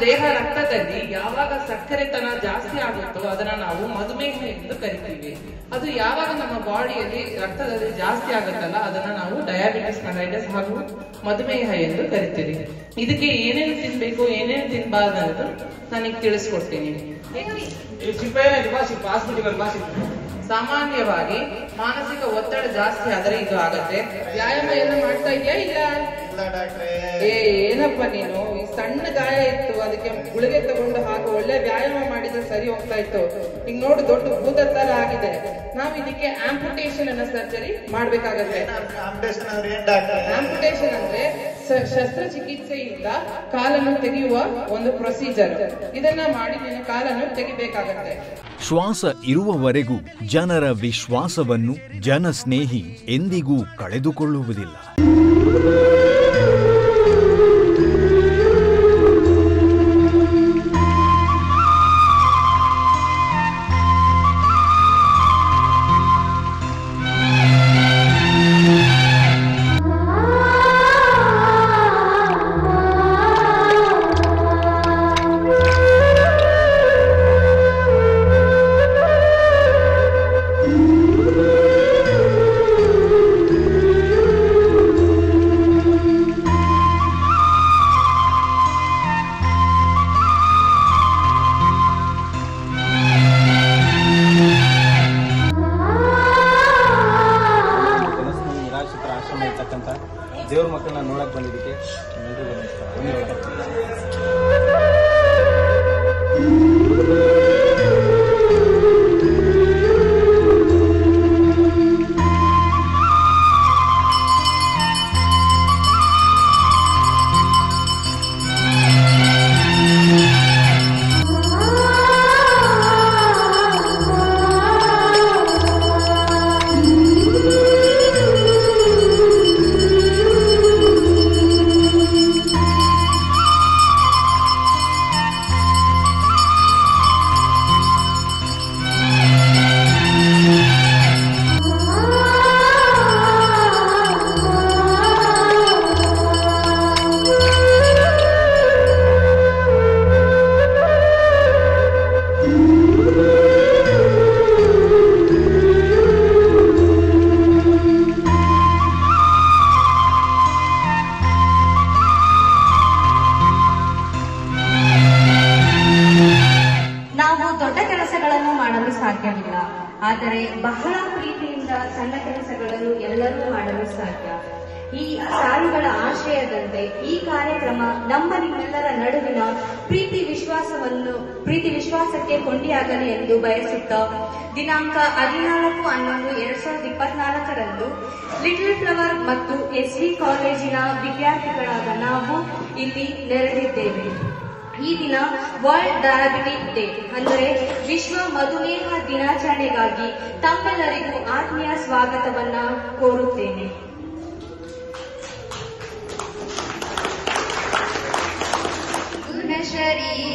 ದೇಹ ರಕ್ತದಲ್ಲಿ ಯಾವಾಗ ಸಕ್ಕರೆತನ ಜಾಸ್ತಿ ಆಗುತ್ತೋ ಅದನ್ನ ನಾವು ಮಧುಮೇಹ ಎಂದು ಕರಿತೀವಿ. ಅದು ಯಾವಾಗ ನಮ್ಮ ಬಾಡಿಯಲ್ಲಿ ರಕ್ತದಲ್ಲಿ ಜಾಸ್ತಿ ಆಗುತ್ತಲ್ಲ ಅದನ್ನ ನಾವು ಡಯಾಬಿಟಿಸ್ ಮಲೈಟಿಸ್ ಹಾಗೂ ಮಧುಮೇಹ ಎಂದು ಕರಿತೀವಿ. ಇದಕ್ಕೆ ಏನೇನು ತಿನ್ಬೇಕು ಏನೇನು ತಿನ್ಬಾರ್ದು ಅಂತ ನನಗೆ ತಿಳಿಸ್ಕೊಡ್ತೀನಿ. ಸಾಮಾನ್ಯವಾಗಿ ಮಾನಸಿಕ ಒತ್ತಡ ಜಾಸ್ತಿ ಆದ್ರೆ ಇದು ಆಗತ್ತೆ. ವ್ಯಾಯಾಮ ಏನು ಮಾಡ್ತಾ ಇದೆಯಾ ಇಲ್ಲ? ಇಲ್ಲ ಡಾಕ್ಟ್ರೇ. ಏ ಏನಪ್ಪ ನೀನು? ಸಣ್ಣ ಗಾಯ ಇತ್ತು ಅದಕ್ಕೆ ಗುಳಿಗೆ ತಗೊಂಡು ಹಾಕಿ ಒಳ್ಳೆ ವ್ಯಾಯಾಮ ಮಾಡಿದ್ರೆ ಸರಿ ಹೋಗ್ತಾ ಇತ್ತು. ಈಗ ನೋಡು ದೊಡ್ಡ ಭೂತ ತರ ಆಗಿದೆ. ನಾವು ಇದಕ್ಕೆ ಆಂಪುಟೇಷನ್ ಅನ್ನ ಸರ್ಜರಿ ಮಾಡ್ಬೇಕಾಗತ್ತೆ. ಆಂಪುಟೇಷನ್ ಅಂದ್ರೆ ಶಸ್ತ್ರಚಿಕಿತ್ಸೆಯಿಂದ ಕಾಲನ್ನು ತೆಗೆಯುವ ಒಂದು ಪ್ರೊಸೀಜರ್ ಇದನ್ನ ಮಾಡಿ ನೀನು ಕಾಲನ್ನು ತೆಗಿಬೇಕಾಗತ್ತೆ. ಶ್ವಾಸ ಇರುವವರೆಗೂ ಜನರ ವಿಶ್ವಾಸವನ್ನು ಜನಸ್ನೇಹಿ ಎಂದಿಗೂ ಕಳೆದುಕೊಳ್ಳುವುದಿಲ್ಲ. ಈ ಸಾಲುಗಳ ಆಶಯದಂತೆ ಈ ಕಾರ್ಯಕ್ರಮ ನಮ್ಮ ನಿಮ್ಮೆಲ್ಲರ ನಡುವಿನ ಪ್ರೀತಿ ವಿಶ್ವಾಸವನ್ನು, ಪ್ರೀತಿ ವಿಶ್ವಾಸಕ್ಕೆ ಕೊಂಡಿಯಾಗಲಿ ಎಂದು ಬಯಸುತ್ತಾ ದಿನಾಂಕ ಹದಿನಾಲ್ಕು ಹನ್ನೊಂದು ಎರಡ್ ಸಾವಿರದ ಇಪ್ಪತ್ನಾಲ್ಕರಂದು ಲಿಟಲ್ ಫ್ಲವರ್ ಮತ್ತು ಎಸ್ ವಿ ಕಾಲೇಜಿನ ವಿದ್ಯಾರ್ಥಿಗಳಾದ ನಾವು ಇಲ್ಲಿ ನೆರೆದಿದ್ದೇವೆ ಈ ದಿನ ವರ್ಲ್ಡ್ ಡಯಾಬಿಟಿಕ್ ಡೇ ಅಂದರೆ ವಿಶ್ವ ಮಧುಮೇಹ ದಿನಾಚರಣೆಗಾಗಿ ತಮ್ಮೆಲ್ಲರಿಗೂ ಆತ್ಮೀಯ ಸ್ವಾಗತವನ್ನ ಕೋರುತ್ತೇನೆ. very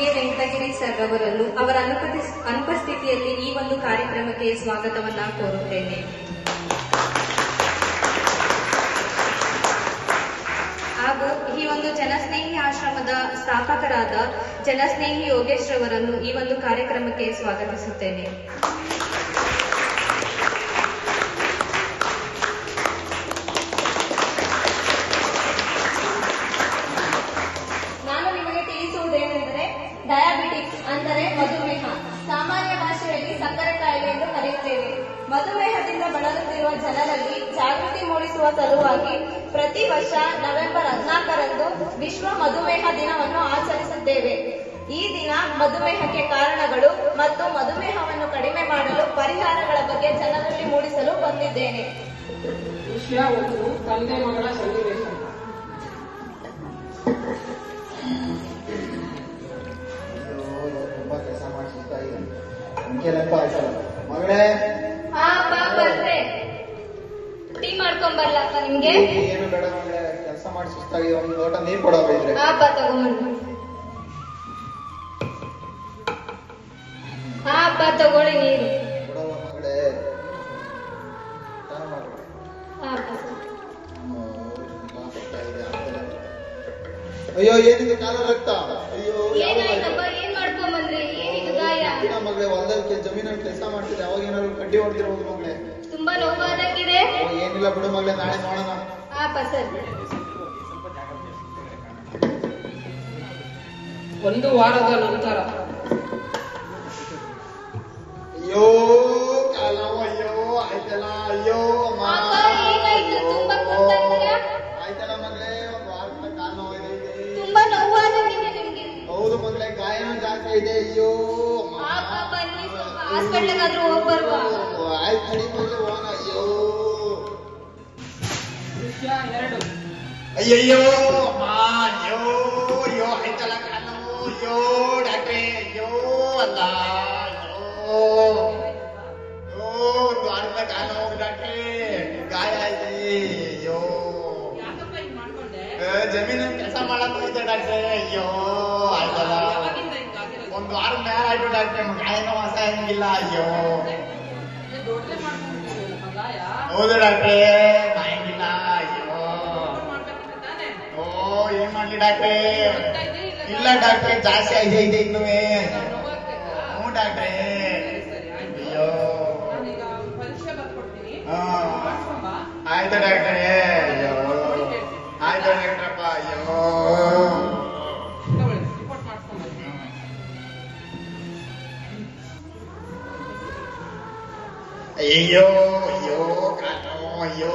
ಕೆ ವೆಂಕಟಗಿರಿ ಸರ್ ಅವರನ್ನು ಅವರ ಅನುಪತಿ- ಅನುಪಸ್ಥಿತಿಯಲ್ಲಿ ಈ ಒಂದು ಕಾರ್ಯಕ್ರಮಕ್ಕೆ ಸ್ವಾಗತವನ್ನ ಕೋರುತ್ತೇನೆ. ಹಾಗೂ ಈ ಒಂದು ಜನಸ್ನೇಹಿ ಆಶ್ರಮದ ಸ್ಥಾಪಕರಾದ ಜನಸ್ನೇಹಿ ಯೋಗೇಶ್ ರವರನ್ನು ಈ ಒಂದು ಕಾರ್ಯಕ್ರಮಕ್ಕೆ ಸ್ವಾಗತಿಸುತ್ತೇನೆ. ಮಧುಮೇಹದಿಂದ ಬಳಲುತ್ತಿರುವ ಜನರಲ್ಲಿ ಜಾಗೃತಿ ಮೂಡಿಸುವ ಸಲುವಾಗಿ ಪ್ರತಿ ವರ್ಷ ನವೆಂಬರ್ ಹದಿನಾಲ್ಕರಂದು ವಿಶ್ವ ಮಧುಮೇಹ ದಿನವನ್ನು ಆಚರಿಸುತ್ತೇವೆ. ಈ ದಿನ ಮಧುಮೇಹಕ್ಕೆ ಕಾರಣಗಳು ಮತ್ತು ಮಧುಮೇಹವನ್ನು ಕಡಿಮೆ ಮಾಡಲು ಪರಿಹಾರಗಳ ಬಗ್ಗೆ ಜನರಲ್ಲಿ ಮೂಡಿಸಲು ಬಂದಿದ್ದೇನೆ. ವಿಷಯ ಒಂದು ತಂದೆ ಮಗಳ ಸನ್ನಿವೇಶ. ಅಯ್ಯೋ, ತುಂಬಾ ಕೆಲಸ ಮಾಡಿಸ್ತಾ ಇದೆ ನೆನಪ ಆಯ್ತಲ್ಲ. ಮಗಳೇ ಹಾ ಬಾ ಬಂದೆ ಟೀ ಮಾಡ್ಕೊಂಡ್ ಬರ್ಲಪ್ಪ ನಿಮ್ಗೆ? ಏನು ಬೇಡ ಮಗಳೇ ಕೆಲಸ ಮಾಡಿ ಸುಸ್ತಾಗಿ ಒಂದು ಲೋಟ ನೀರು ಕೊಡೋ ಹಾ ತಗೊಳ್ಳಿ ನೀರು. ಅಯ್ಯೋ ಏನಿದೆ ಕಾಲ ರಕ್ತ? ಅಯ್ಯೋ ಏನಾಯ್ತಪ್ಪ? ಏನ್ ಮಾಡ್ಕೊಂಡ್ ಬಂದ್ರಿ ಏನಿದು ಗಾಯ? ದಿನ ಮಗಳೇ ಹೊಲದಲ್ಲಿ ಜಮೀನಲ್ಲಿ ಕೆಲಸ ಮಾಡ್ತಿದ್ದೆ ಅವಾಗ ಏನಾದ್ರು ಕಡ್ಡಿ ಹೊಡ್ತಿರ್ಬೋದು ಓ, ಏನಿಲ್ಲ ಬಿಡು ಮಗಳೇ ನಾಳೆ ನೋಡೋಣ ಹಾ ಬಾ ಸರಿ ಒಂದು ವಾರದ ನಂತರ. ಅಯ್ಯೋ ಕಾಲ ಅಯ್ಯೋ ಆಯ್ತಲ್ಲ ಅಯ್ಯೋ ಅಮ್ಮ. ಅಪ್ಪ, ಏನಾಯ್ತು? ತುಂಬಾ ಕೂಗ್ತಾ ಇದ್ದೀರಾ? ಆಯ್ತಲ್ಲ ಮಗಳೇ ಒಂದು ವಾರದಿಂದ ಕಾಲು ನೋವಿದೆ. ತುಂಬಾ ನೋವಾದಂಗಿದೆ ನಿಮ್ಗೆ. ಹೌದು ಮಗಳೇ ಗಾಯನೂ ಜಾಸ್ತಿ ಇದೆ. ಅಯ್ಯೋ ಅಮ್ಮ. ಹಾ ಬಾ ಬನ್ನಿ ಸ್ವಲ್ಪ ಹಾಸ್ಪಿಟ್ಲಿಗಾದ್ರೂ ಹೋಗ್ ಬರುವ ಓ, ಆಯ್ತು ನಡಿ ಮಗಳೇ ಹೋಗೋಣ. ಅಯ್ಯೋ. ವಿಷಯ ಎರಡು. ಅಯ್ಯಯ್ಯೋ ಅಯ್ಯೋ ಅಯ್ಯೋ ಆಯ್ತಲ್ಲ ಕಾಲು ಅಯ್ಯೋ ಡಾಕ್ಟ್ರೇ ಅಯ್ಯೋ ಅಲ್ಲ ಅಯ್ಯೋ ಅಯ್ಯೋ ವಾರದಿಂದ ಕಾಲು ಡಾಕ್ಟ್ರೆ ಗಾಯ ಆಯ್ತು ಅಯ್ಯೋ ಜಮೀನ ಕೆಲಸ ಮಾಡಕ್ ಹೋಯ್ತೆ ಡಾಕ್ಟ್ರೆ ಅಯ್ಯೋ ಆಯ್ತಲ್ಲ. ಒಂದು ವಾರ ಮೇಲೆ ಆಯ್ತು ಡಾಕ್ಟ್ರೆ ಗಾಯನ ವಾಸ ಹಂಗಿಲ್ಲ ಅಯ್ಯೋ. ಹೌದು ಡಾಕ್ಟ್ರೆ ಏನ್ ಮಾಡ್ಲಿ ಡಾಕ್ಟ್ರೆ ಬರ್ತಾ ಇದೆ ಇಲ್ಲ ಇಲ್ಲ ಡಾಕ್ಟ್ರೆ ಜಾಸ್ತಿ ಆಗಿದೆ ಇದೆ ಇನ್ನೂ ನೋವಾಗ್ತೈತಾ? ಹ್ಞೂ ಡಾಕ್ಟ್ರೆ ಸರಿ, ಸರಿ, ಆಯ್ತು. ಅಯ್ಯೋ ನಾನೀಗ ಪರೀಕ್ಷೆ ಬರ್ಕೊಡ್ತೀನಿ ಹಾ. ಮಾಡ್ಕೊಂಡ್ ಬಾ. ಆಯ್ತು ಡಾಕ್ಟ್ರೆ ಅಯ್ಯೋ ಆಯ್ತು ಡಾಕ್ಟ್ರಪ್ಪ ಅಯ್ಯೋ ತಗೊಳ್ಳಿ, ರಿಪೋರ್ಟ್ ಮಾಡ್ಕೊಂಡ್ ಬನ್ನಿ. ಅಯ್ಯೋ ಅಯ್ಯೋ ಕಾಲು ಅಯ್ಯೋ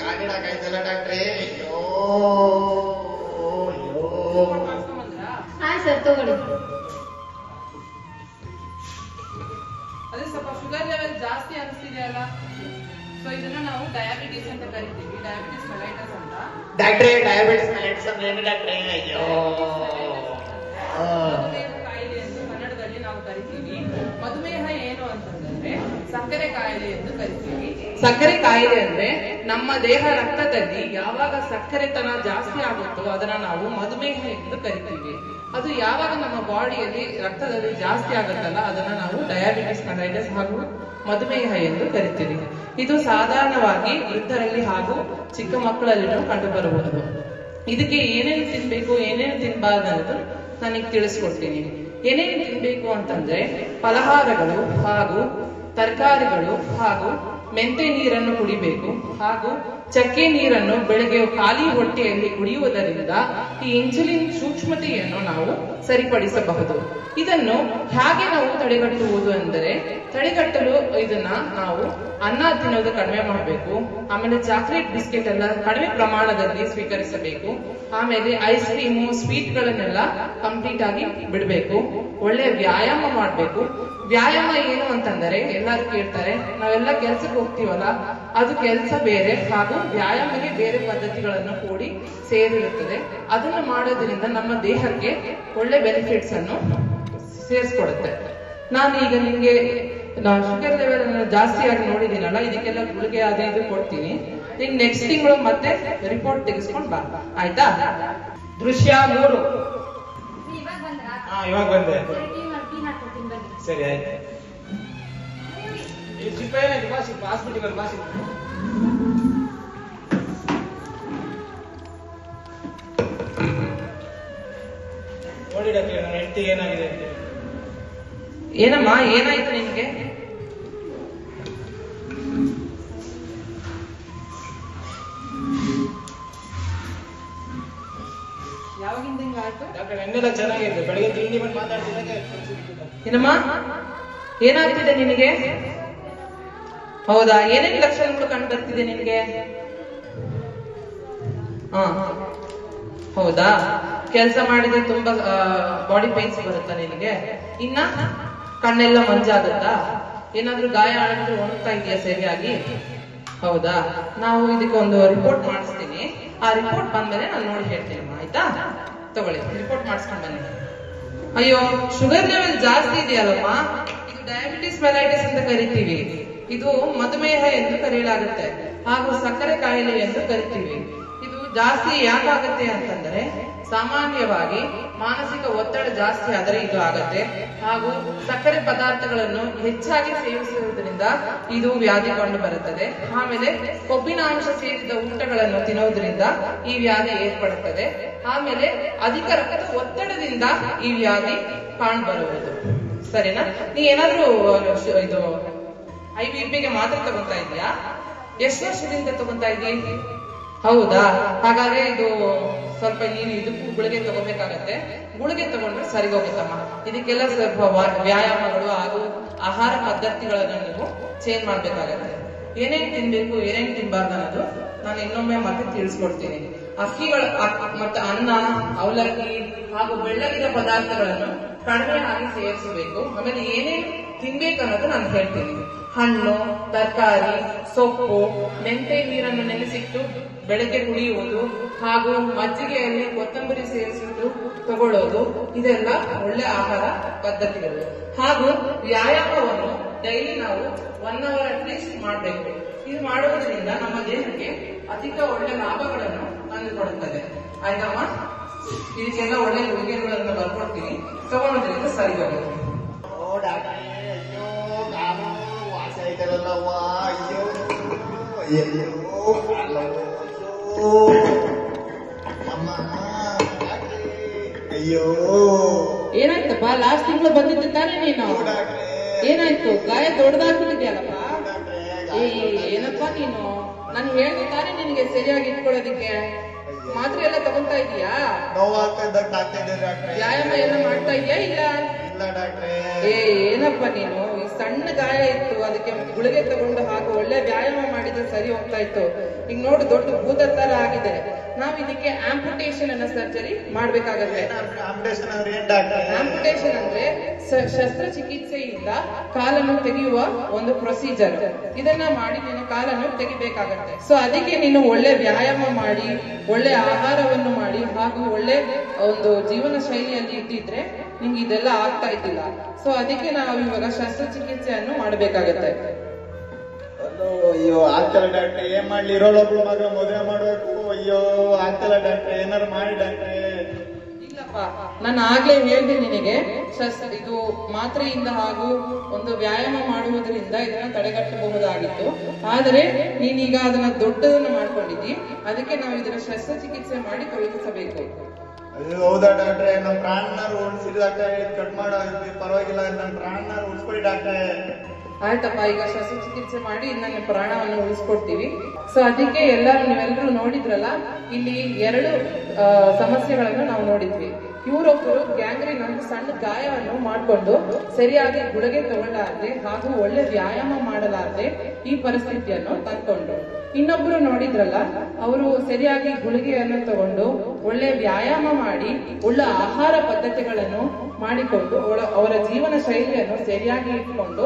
ಕಾಲಿಡಕ್ಕಾಯ್ತಲ್ಲ ಡಾಕ್ಟ್ರೇ ಅಯ್ಯೋ ಹಾ ಸರ್ ತಗೊಳ್ಳಿ. ಅದೇ ಸ್ವಲ್ಪ ಶುಗರ್ ಲೆವೆಲ್ ಜಾಸ್ತಿ ಅನಿಸ್ತಿದೆಯಲ್ಲ ಸೊ ಇದನ್ನ ನಾವು ಡಯಾಬಿಟಿಸ್ ಅಂತ ಕರಿತೀವಿ. ಡಯಾಬಿಟಿಸ್ ಮೆಲೈಟಸ್ ಅಂತ. ಡಾಕ್ಟ್ರೇ ಡಯಾಬಿಟಿಸ್ ಮೆಲಿಟ್ಸ್ ಅಂದ್ರೆ ಏನು ಡಾಕ್ಟ್ರೇ ಅಯ್ಯೋ ಆ. ಮಧುಮೇಹ ಕಾಯಿಲೆ ಎಂದು ಕನ್ನಡದಲ್ಲಿ ನಾವು ಕರಿತೀವಿ. ಮಧುಮೇಹ ಏನು ಸಕ್ಕರೆ ಕಾಯಿಲೆ ಎಂದು ಕರಿತೀವಿ. ಸಕ್ಕರೆ ಕಾಯಿಲೆ ಅಂದ್ರೆ ನಮ್ಮ ದೇಹ ರಕ್ತದಲ್ಲಿ ಯಾವಾಗ ಸಕ್ಕರೆತನ ಜಾಸ್ತಿ ಆಗುತ್ತೋ ಅದನ್ನ ನಾವು ಮಧುಮೇಹ ಎಂದು ಕರಿತೀವಿ. ಅದು ಯಾವಾಗ ನಮ್ಮ ಬಾಡಿಯಲ್ಲಿ ರಕ್ತದಲ್ಲಿ ಜಾಸ್ತಿ ಆಗುತ್ತಲ್ಲ ಅದನ್ನ ನಾವು ಡಯಾಬಿಟಿಸ್ ಮೆಲೈಟಸ್ ಹಾಗೂ ಮಧುಮೇಹ ಎಂದು ಕರಿತೀವಿ. ಇದು ಸಾಧಾರಣವಾಗಿ ವೃದ್ಧರಲ್ಲಿ ಹಾಗೂ ಚಿಕ್ಕ ಮಕ್ಕಳಲ್ಲಿನೂ ಕಂಡುಬರಬಹುದು ಇದಕ್ಕೆ ಏನೇನು ತಿನ್ಬೇಕು, ಏನೇನು ತಿನ್ಬಾರ್ದು ನನಗೆ ತಿಳಿಸ್ಕೊಡ್ತೀನಿ. ಏನೇನು ತಿನ್ಬೇಕು ಅಂತಂದ್ರೆ ಫಲಹಾರಗಳು ಹಾಗೂ ತರಕಾರಿಗಳು ಹಾಗೂ ಮೆಂತೆ ನೀರನ್ನು ಕುಡಿಬೇಕು ಹಾಗೂ ಚಕ್ಕೆ ನೀರನ್ನು ಬೆಳಗ್ಗೆ ಖಾಲಿ ಹೊಟ್ಟೆಯಲ್ಲಿ ಕುಡಿಯುವುದರಿಂದ ಈ ಇನ್ಸುಲಿನ್ ಸೂಕ್ಷ್ಮತೆಯನ್ನು ನಾವು ಸರಿಪಡಿಸಬಹುದು. ಇದನ್ನು ಹೇಗೆ ನಾವು ತಡೆಗಟ್ಟುವುದು ಅಂದರೆ ತಡೆಗಟ್ಟಲು ಇದನ್ನ ನಾವು ಅನ್ನ ತಿನ್ನೋದು ಕಡಿಮೆ ಮಾಡಬೇಕು, ಆಮೇಲೆ ಚಾಕ್ಲೇಟ್ ಬಿಸ್ಕೆಟ್ ಎಲ್ಲ ಕಡಿಮೆ ಪ್ರಮಾಣದಲ್ಲಿ ಸ್ವೀಕರಿಸಬೇಕು, ಆಮೇಲೆ ಐಸ್ ಕ್ರೀಮು ಸ್ವೀಟ್ ಗಳನ್ನೆಲ್ಲ ಕಂಪ್ಲೀಟ್ ಆಗಿ ಬಿಡಬೇಕು, ಒಳ್ಳೆ ವ್ಯಾಯಾಮ ಮಾಡಬೇಕು ವ್ಯಾಯಾಮ ಏನು ಅಂತಂದರೆ ಎಲ್ಲರೂ ಕೇಳ್ತಾರೆ ನಾವೆಲ್ಲ ಕೆಲ್ಸಕ್ಕೆ ಹೋಗ್ತೀವಲ್ಲ ಅದು ಕೆಲಸ ಬೇರೆ ಹಾಗೂ ವ್ಯಾಯಾಮಕ್ಕೆ ಬೇರೆ ಪದ್ಧತಿಗಳನ್ನು ಕೂಡಿ ಸೇರಿರುತ್ತದೆ. ಅದನ್ನು ಮಾಡೋದ್ರಿಂದ ನಮ್ಮ ದೇಹಕ್ಕೆ ಒಳ್ಳೆ ಬೆನಿಫಿಟ್ಸ್ ಅನ್ನು ಸೇರಿಸ್ಕೊಡುತ್ತೆ. ನಾನು ಈಗ ನಿಮ್ಗೆ ಶುಗರ್ ಲೆವೆಲ್ ಜಾಸ್ತಿ ಆಗಿ ನೋಡಿದ್ದೀನಲ್ಲ ಇದಕ್ಕೆಲ್ಲ ಗುಳಿಗೆ ಅದು ಇದು ಕೊಡ್ತೀನಿ. ನಿಂಗೆ ನೆಕ್ಸ್ಟ್ ತಿಂಗಳು ಮತ್ತೆ ರಿಪೋರ್ಟ್ ತೆಗೆಸ್ಕೊಂಡು ಬಾ. ಆಯ್ತಾ? ದೃಶ್ಯ ಮೂರು. ಇವಾಗ ಬಂದ್ರಾ? ಹಾ ಇವಾಗ ಬಂದೆ. ಸರಿ, ಆಯ್ತು. ಈ ಶಿಲ್ಪ ಏನಾಯ್ತು ನೋಡಿ ಡಾಕ್ಟ್ರೆ ನನ್ನ ಹೆಂಡತಿಗೆ ಏನಾಗಿದೆ ಅಂತ. ಏನಮ್ಮ ಏನಾಯ್ತು ನಿನ್ಗೆ ಯಾವಾಗಿಂದ ಹಿಂಗಾಯ್ತು? ಡಾಕ್ಟರ್ ನೆನ್ನೆಲ್ಲ ಚೆನ್ನಾಗಿದೆ ಬೆಳಗ್ಗೆ ತಿಂಡಿ ಬಂದು ಮಾತಾಡ್ತಿದ್ದಾಗ ಏನಮ್ಮ? ಏನಾಗ್ತಿದೆ ನಿನಗೆ? ಹೌದಾ? ಏನೇನ್ ಲಕ್ಷಣಗಳು ಕಂಡು ಬರ್ತಿದೆ ನಿನಗೆ ಹೌದಾ? ಕೆಲಸ ಮಾಡಿದ್ರೆ ತುಂಬಾ ಬಾಡಿ ಪೇನ್ಸ್ ಬರುತ್ತಾ ನಿನಗೆ? ಇನ್ನ ಕಣ್ಣೆಲ್ಲ ಮಂಜಾಗುತ್ತಾ? ಏನಾದ್ರೂ ಗಾಯ ಆಗಿದ್ರೆ ಒಣಗ್ತಾ ಇದೆಯಾ ಸರಿಯಾಗಿ? ಹೌದಾ? ನಾವು ಇದಕ್ಕೆ ಒಂದು ರಿಪೋರ್ಟ್ ಮಾಡಿಸ್ತೀನಿ. ಆ ರಿಪೋರ್ಟ್ ಬಂದ್ಮೇಲೆ ನಾನು ನೋಡಿ ಹೇಳ್ತೀನಿ ಆಯ್ತಾ? ತಗೊಳ್ಳಿ ರಿಪೋರ್ಟ್ ಮಾಡಿಸ್ಕೊಂಡ್ ಬನ್ನಿ. ಅಯ್ಯೋ ಶುಗರ್ ಲೆವೆಲ್ ಜಾಸ್ತಿ ಇದೆಯಲ್ಲಮ್ಮ? ಇದು ಡಯಾಬಿಟಿಸ್ ಮೆಲೈಟಿಸ್ ಅಂತ ಕರಿತೀವಿ. ಇದು ಮಧುಮೇಹ ಎಂದು ಕರೆಯಲಾಗುತ್ತೆ. ಹಾಗೂ ಸಕ್ಕರೆ ಕಾಯಿಲೆ ಎಂದು ಕರಿತೀವಿ. ಇದು ಜಾಸ್ತಿ ಯಾಕಾಗತ್ತೆ ಅಂತಂದ್ರೆ, ಸಾಮಾನ್ಯವಾಗಿ ಮಾನಸಿಕ ಒತ್ತಡ ಜಾಸ್ತಿ ಆದರೆ ಇದು ಆಗತ್ತೆ. ಹಾಗೂ ಸಕ್ಕರೆ ಪದಾರ್ಥಗಳನ್ನು ಹೆಚ್ಚಾಗಿ ಸೇವಿಸುವುದರಿಂದ ಇದು ವ್ಯಾಧಿ ಕಂಡು ಬರುತ್ತದೆ. ಆಮೇಲೆ ಕೊಬ್ಬಿನ ಅಂಶ ಸೇರಿದ ಊಟಗಳನ್ನು ತಿನ್ನೋದ್ರಿಂದ ಈ ವ್ಯಾಧಿ ಏರ್ಪಡುತ್ತದೆ. ಆಮೇಲೆ ಅಧಿಕ ರಕ್ತ ಒತ್ತಡದಿಂದ ಈ ವ್ಯಾಧಿ ಕಾಣ್ಬರುವುದು. ಸರಿನಾ? ನೀ ಏನಾದ್ರೂ ಇದು, ಐ ಬಿ ಗೆ ಮಾತ್ರ ತಗೊಂತಾ ಇದೀಯಾ ಎಷ್ಟು ವರ್ಷದಿಂದ ತಗೊಂತಾ ಇದೀ ಹೌದಾ? ಹಾಗಾದ್ರೆ ಇದು ಸ್ವಲ್ಪ ನೀನು ಇದಕ್ಕೂ ಗುಳಿಗೆ ತಗೋಬೇಕಾಗತ್ತೆ. ಗುಳಿಗೆ ತಗೊಂಡ್ರೆ ಸರಿ ಹೋಗುತ್ತಮ್ಮ. ಇದಕ್ಕೆಲ್ಲ ಸ್ವಲ್ಪ ವ್ಯಾಯಾಮಗಳು ಹಾಗೂ ಆಹಾರ ಪದ್ಧತಿಗಳನ್ನ ನೀವು ಚೇಂಜ್ ಮಾಡ್ಬೇಕಾಗತ್ತೆ. ಏನೇನ್ ತಿನ್ಬೇಕು, ಏನೇನ್ ತಿನ್ಬಾರ್ದು ಅನ್ನೋದು ನಾನು ಇನ್ನೊಮ್ಮೆ ಮತ್ತೆ ತಿಳಿಸ್ಕೊಡ್ತೀನಿ. ಅಕ್ಕಿಗಳ, ಅಕ್- ಮತ್ತೆ ಅನ್ನ, ಅವಲಕ್ಕಿ ಹಾಗೂ ಬೆಳ್ಳಗಿನ ಪದಾರ್ಥಗಳನ್ನು ಕಡಿಮೆ ಆಗಿ ಸೇವಿಸಬೇಕು. ಆಮೇಲೆ ಏನೇನು ತಿನ್ಬೇಕು ಅನ್ನೋದು ನಾನು ಹೇಳ್ತೀನಿ. ಹಣ್ಣು, ತರಕಾರಿ, ಸೊಪ್ಪು, ಮೆಂತೆ ನೀರನ್ನು ನೆನೆಸಿಟ್ಟು ಬೆಳಗ್ಗೆ ಕುಡಿಯುವುದು ಹಾಗೂ ಮಜ್ಜಿಗೆಯಲ್ಲಿ ಕೊತ್ತಂಬರಿ ಸೇರಿಸಿಟ್ಟು ತಗೊಳ್ಳೋದು, ಇದೆಲ್ಲ ಒಳ್ಳೆ ಆಹಾರ ಪದ್ಧತಿಗಳು. ಹಾಗೂ ವ್ಯಾಯಾಮವನ್ನು ಡೈಲಿ ನಾವು ಒನ್ ಅವರ್ ಅಟ್ಲೀಸ್ಟ್ ಮಾಡಬೇಕು. ಇದು ಮಾಡುವುದರಿಂದ ನಮ್ಮ ದೇಹಕ್ಕೆ ಅಧಿಕ ಒಳ್ಳೆ ಲಾಭಗಳನ್ನು ತಂದುಕೊಡುತ್ತದೆ. ಆಯ್ತಮ್ಮ ಇದಕ್ಕೆಲ್ಲ ಒಳ್ಳೆ ಉಡುಗೆಗಳನ್ನು ಬರ್ಕೊಡ್ತೀನಿ. ತಗೊಳೋದ್ರಿಂದ ಸರಿ ಅಯ್ಯೋ ಏನಾಯ್ತಪ್ಪ? ಲಾಸ್ಟ್ ತಿಂಗಳು ಬಂದಿದ್ದೆ ತಾನೇ ನೀನು? ಏನಾಯ್ತು? ಗಾಯ ಏ, ಏನಪ್ಪ ನೀನು? ನಾನು ಹೇಳ್ದೆ ತಾನೇ ನಿನಗೆ ಸರಿಯಾಗಿ ಇಟ್ಕೊಳ್ಳೋದಿಕ್ಕೆ. ಮಾತ್ರೆ ಎಲ್ಲ ತಗೊಂತಾ ಇದೀಯಾ? ನೋವಾಗ್ತಾ ಇದ್ದಾಗ ಆಗ್ತಾ ಇದೆ ಡಾಕ್ಟ್ರೇ? ವ್ಯಾಯಾಮ ಎಲ್ಲ ಮಾಡ್ತಾ ಇದೀಯಾ ಇಲ್ಲ? ಇಲ್ಲ ಡಾಕ್ಟ್ರೆ. ಏ ಏನಪ್ಪ ನೀನು? ಈ ಸಣ್ಣ ಗಾಯ ಇತ್ತು ಅದಕ್ಕೆ ಗುಳಿಗೆ ತಗೊಂಡು ಹಾಗೂ ಒಳ್ಳೆ ವ್ಯಾಯಾಮ ಮಾಡಿದ್ರೆ ಸರಿ ಹೋಗ್ತಾ ಇತ್ತು. ಈಗ ನೋಡು ದೊಡ್ಡ ಭೂತ ತರ ಆಗಿದೆ. ನಾವ್ ಇದಕ್ಕೆ ಆಂಪುಟೇಷನ್ ಅನ್ನ ಸರ್ಜರಿ ಮಾಡ್ಬೇಕಾಗತ್ತೆ. ಆಂಪುಟೇಷನ್ ಅಂದ್ರೆ ಶಸ್ತ್ರಚಿಕಿತ್ಸೆಯಿಂದ ಕಾಲನ್ನು ತೆಗೆಯುವ ಒಂದು ಪ್ರೊಸೀಜರ್ ಇದನ್ನ ಮಾಡಿ ನೀನು ಕಾಲನ್ನು ತೆಗಿಬೇಕಾಗತ್ತೆ. ಸೊ ಅದಕ್ಕೆ ನೀನು ಒಳ್ಳೆ ವ್ಯಾಯಾಮ ಮಾಡಿ, ಒಳ್ಳೆ ಆಹಾರವನ್ನು ಮಾಡಿ, ಹಾಗೂ ಒಳ್ಳೆ ಒಂದು ಜೀವನ ಶೈಲಿಯಲ್ಲಿ ಇದ್ದಿದ್ರೆ ನಿಮ್ಗೆ ಇದೆಲ್ಲ ಆಗ್ತಾ ಇದ್ದಿಲ್ಲ. ಸೊ ಅದಕ್ಕೆ ನಾವು ಇವಾಗ ಶಸ್ತ್ರಚಿಕಿತ್ಸೆಯನ್ನು ಮಾಡಬೇಕಾಗತ್ತೆ. ಅಯ್ಯೋ ಆಗ್ತಲ್ಲ ಡಾಕ್ಟ್ರೆ, ಏನ್ ಮಾಡ್ಲಿ? ಇರೋಳೊಬ್ಳು ಮಗ ಮದುವೆ ಮಾಡ್ಬೇಕು. ಅಯ್ಯೋ ಆಗ್ತಲ್ಲ ಡಾಕ್ಟ್ರೆ, ಏನಾರು ಮಾಡಿ ಡಾಕ್ಟ್ರೆ ನಾನು ಆಗ್ಲೇ ಹೇಳಿದೆ ನಿನಗೆ ಇದು ಮಾತ್ರೆಯಿಂದ ಹಾಗೂ ಒಂದು ವ್ಯಾಯಾಮ ಮಾಡುವುದರಿಂದ ಇದನ್ನ ತಡೆಗಟ್ಟಬಹುದಾಗಿತ್ತು. ಆದರೆ ನೀನೀಗ ಅದನ್ನ ದೊಡ್ಡದನ್ನ ಮಾಡ್ಕೊಂಡಿದ್ದಿ, ಅದಕ್ಕೆ ನಾವು ಇದರ ಶಸ್ತ್ರಚಿಕಿತ್ಸೆ ಮಾಡಿ ಕಳುಹಿಸಬೇಕು. ಹೌದಾ ಡಾಕ್ಟ್ರೆ? ನಮ್ಮ ಪ್ರಾಣ ಕಟ್ ಮಾಡೋ ಪರವಾಗಿಲ್ಲ. ನಮ್ಮ ಪ್ರಾಣ ಉಳಿಸ್ಕೊಡಿ ಡಾಕ್ಟ್ರೆ. ಆಯ್ತಪ್ಪ, ಈಗ ಶಸ್ತ್ರಚಿಕಿತ್ಸೆ ಮಾಡಿ ನನ್ನ ಪ್ರಾಣವನ್ನು ಉಳಿಸ್ಕೊಡ್ತೀವಿ. ಸೊ ಅದಕ್ಕೆ ಎಲ್ಲರೂ ನೀವೆಲ್ಲರೂ ನೋಡಿದ್ರಲ್ಲ, ಇಲ್ಲಿ ಎರಡು ಸಮಸ್ಯೆಗಳನ್ನು ನಾವು ನೋಡಿದ್ವಿ. ಇವರೊಬ್ಬರು ಗ್ಯಾಂಗ್ರೀನ್ ಒಂದು ಸಣ್ಣ ಗಾಯವನ್ನು ಮಾಡಿಕೊಂಡು ಸರಿಯಾಗಿ ಗುಳಿಗೆ ತಗೊಳ್ಳಾರ್ದೆ ಹಾಗೂ ಒಳ್ಳೆ ವ್ಯಾಯಾಮ ಮಾಡಲಾರ್ದೆ ಈ ಪರಿಸ್ಥಿತಿಯನ್ನು ತಂದ್ಕೊಂಡು ಇನ್ನೊಬ್ರು ನೋಡಿದ್ರಲ್ಲ, ಅವರು ಸರಿಯಾಗಿ ಗುಳಿಗೆಯನ್ನು ತಗೊಂಡು ಒಳ್ಳೆ ವ್ಯಾಯಾಮ ಮಾಡಿ, ಒಳ್ಳೆ ಆಹಾರ ಪದ್ಧತಿಗಳನ್ನು ಮಾಡಿಕೊಂಡು ಅವರ ಜೀವನ ಶೈಲಿಯನ್ನು ಸರಿಯಾಗಿ ಇಟ್ಕೊಂಡು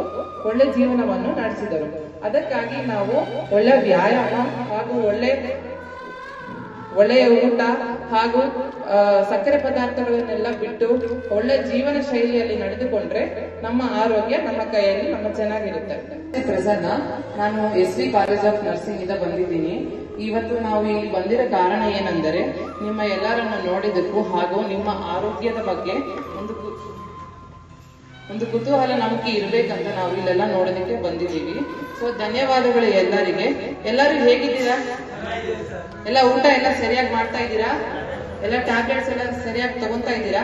ಒಳ್ಳೆ ಜೀವನವನ್ನು ನಡೆಸಿದರು. ಅದಕ್ಕಾಗಿ ನಾವು ಒಳ್ಳೆ ವ್ಯಾಯಾಮ ಹಾಗೂ ಒಳ್ಳೆ ಒಳ್ಳೆಯ ಊಟ ಹಾಗೂ ಸಕ್ಕರೆ ಪದಾರ್ಥಗಳನ್ನೆಲ್ಲ ಬಿಟ್ಟು ಒಳ್ಳೆ ಜೀವನ ಶೈಲಿಯಲ್ಲಿ ನಡೆದುಕೊಂಡ್ರೆ ನಮ್ಮ ಆರೋಗ್ಯ ನಮ್ಮ ಕೈಯಲ್ಲಿ ನಮ್ಮ ಚೆನ್ನಾಗಿರುತ್ತೆ. ಪ್ರಸನ್ನ ನಾನು S V college of nursing ಇಂದ ಬಂದಿದ್ದೀನಿ. ಇವತ್ತು ನಾವು ಇಲ್ಲಿ ಬಂದಿರೋ ಕಾರಣ ಏನೆಂದರೆ, ನಿಮ್ಮ ಎಲ್ಲರನ್ನು ನೋಡಿದಕ್ಕೂ ಹಾಗೂ ನಿಮ್ಮ ಆರೋಗ್ಯದ ಬಗ್ಗೆ ಒಂದು ಒಂದು ಕುತೂಹಲ ನಮಗೆ ಇರಬೇಕಂತ ನಾವು ಇಲ್ಲೆಲ್ಲ ನೋಡೋದಕ್ಕೆ ಬಂದಿದ್ದೀವಿ. ಸೊ ಧನ್ಯವಾದಗಳು ಎಲ್ಲರಿಗೆ. ಎಲ್ಲರೂ ಹೇಗಿದ್ದೀರಾ? ಎಲ್ಲ ಊಟ ಎಲ್ಲ ಸರಿಯಾಗಿ ಮಾಡ್ತಾ ಇದ್ದೀರಾ? ಎಲ್ಲ ಟ್ಯಾಬ್ಲೆಟ್ಸ್ ಎಲ್ಲ ಸರಿಯಾಗಿ ತಗೊಂತಾ ಇದ್ದೀರಾ?